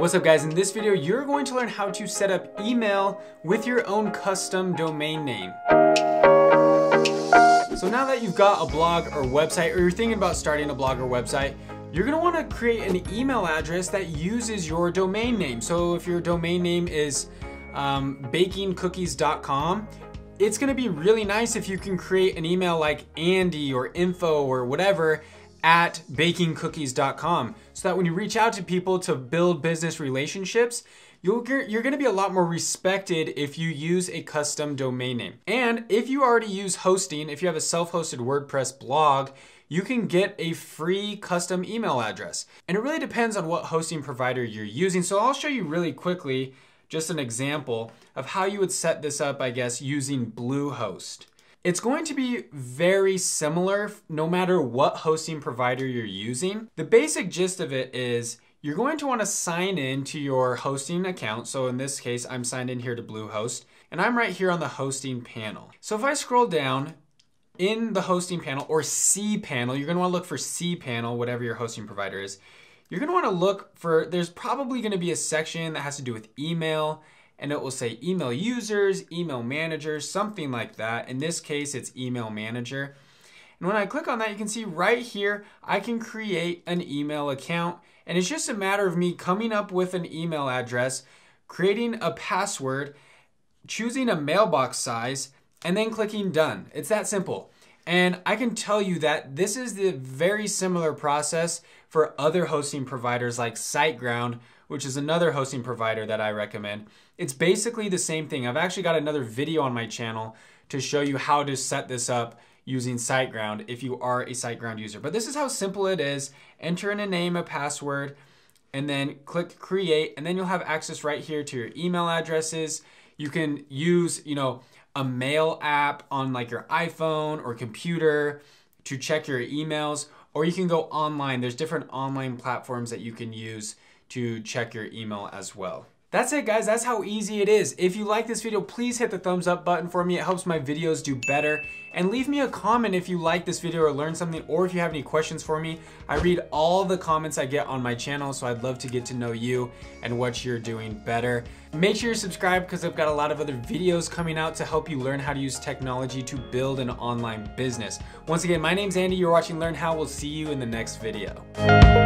What's up guys, in this video you're going to learn how to set up email with your own custom domain name. So now that you've got a blog or website or you're thinking about starting a blog or website, you're gonna wanna create an email address that uses your domain name. So if your domain name is um, bakingcookies.com, it's gonna be really nice if you can create an email like Andy or info or whatever at bakingcookies.com so that when you reach out to people to build business relationships, you're, you're gonna be a lot more respected if you use a custom domain name. And if you already use hosting, if you have a self-hosted WordPress blog, you can get a free custom email address. And it really depends on what hosting provider you're using. So I'll show you really quickly just an example of how you would set this up, I guess, using Bluehost. It's going to be very similar no matter what hosting provider you're using. The basic gist of it is you're going to want to sign in to your hosting account. So in this case, I'm signed in here to Bluehost and I'm right here on the hosting panel. So if I scroll down in the hosting panel or cPanel, you're gonna wanna look for cPanel, whatever your hosting provider is. You're gonna wanna look for, there's probably gonna be a section that has to do with email and it will say email users, email managers, something like that. In this case, it's email manager. And when I click on that, you can see right here, I can create an email account. And it's just a matter of me coming up with an email address, creating a password, choosing a mailbox size, and then clicking done. It's that simple. And I can tell you that this is the very similar process for other hosting providers like SiteGround, which is another hosting provider that I recommend. It's basically the same thing. I've actually got another video on my channel to show you how to set this up using SiteGround if you are a SiteGround user. But this is how simple it is. Enter in a name, a password, and then click create, and then you'll have access right here to your email addresses. You can use, you know, a mail app on like your iPhone or computer to check your emails, or you can go online. There's different online platforms that you can use to check your email as well. That's it guys, that's how easy it is. If you like this video, please hit the thumbs up button for me. It helps my videos do better. And leave me a comment if you like this video or learned something or if you have any questions for me. I read all the comments I get on my channel, so I'd love to get to know you and what you're doing better. Make sure you subscribe because I've got a lot of other videos coming out to help you learn how to use technology to build an online business. Once again, my name's Andy, you're watching Learn How. We'll see you in the next video.